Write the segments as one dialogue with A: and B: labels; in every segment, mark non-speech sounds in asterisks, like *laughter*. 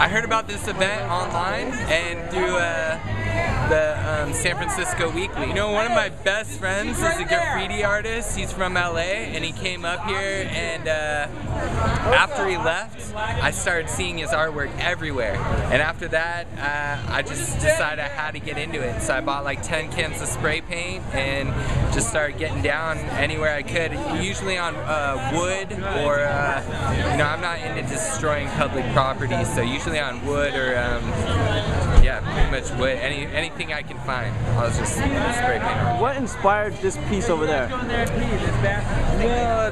A: I heard about this event online and through the um, San Francisco Weekly. You know, one of my best friends is a graffiti artist. He's from LA and he came up here and uh, after he left, I started seeing his artwork everywhere. And after that, uh, I just decided I had to get into it. So I bought like 10 cans of spray paint and just started getting down anywhere I could, usually on uh, wood or, uh, you know, I'm not into destroying public property, so usually on wood or, um, yeah, pretty much wood, any, anything I can find, I'll just spray paint.
B: What inspired this piece over there?
A: Well,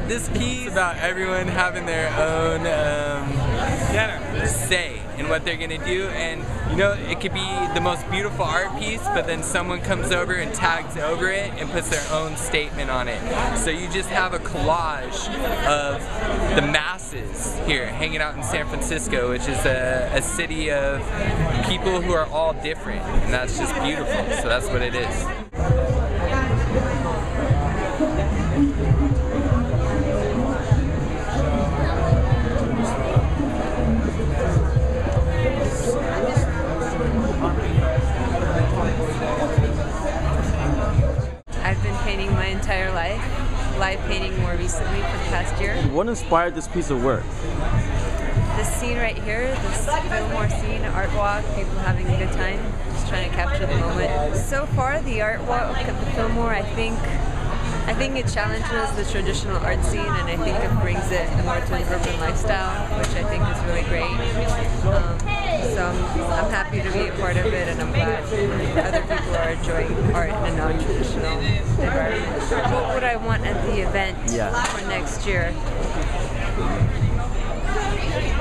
A: this piece is about everyone having their own um, say in what they're gonna do, and you know, it could be the most beautiful art piece, but then someone comes over and tags over it and puts their own statement on it. So you just have a collage of the masses here hanging out in San Francisco, which is a, a city of people who are all different, and that's just beautiful. So that's what it is.
C: Painting more recently for the past year.
B: What inspired this piece of work?
C: This scene right here, this Fillmore scene, art walk, people having a good time, just trying to capture the moment. So far, the art walk at the Fillmore, I think, I think it challenges the traditional art scene, and I think it brings it more to an urban lifestyle, which I think is really great. Um, so I'm, I'm happy to be a part of it, and I'm glad other people are enjoying art in a non-traditional environment. I want at the event
B: Yeah.
C: for next year?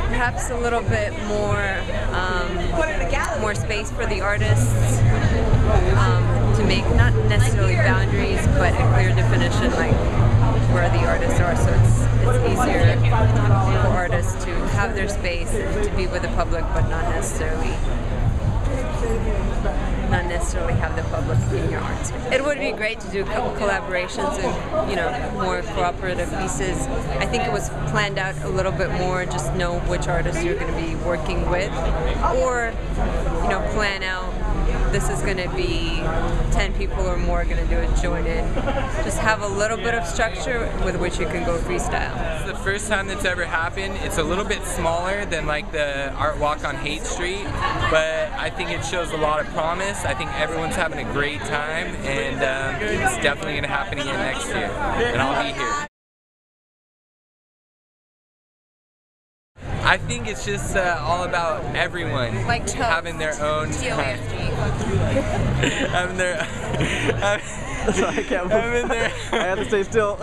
C: Perhaps a little bit more, um, more space for the artists um, to make not necessarily boundaries, but a clear definition, like where the artists are. So it's it's easier for artists to have their space and to be with the public, but not necessarily not necessarily have the in your art space. It would be great to do a couple collaborations and you know more cooperative pieces. I think it was planned out a little bit more. Just know which artists you're going to be working with, or you know plan out. This is going to be 10 people or more going to do it, join in. Just have a little bit of structure with which you can go freestyle.
A: It's the first time that's ever happened. It's a little bit smaller than like the art walk on Haight Street, but I think it shows a lot of promise. I think everyone's having a great time, and um, it's definitely going to happen again next year, and I'll be here. I think it's just uh, all about everyone
C: Like Toast.
A: having their own time.
C: TOFG. *laughs*
A: having their *laughs* *laughs*
B: Sorry, I can't move.
A: having their
B: I have to stay still.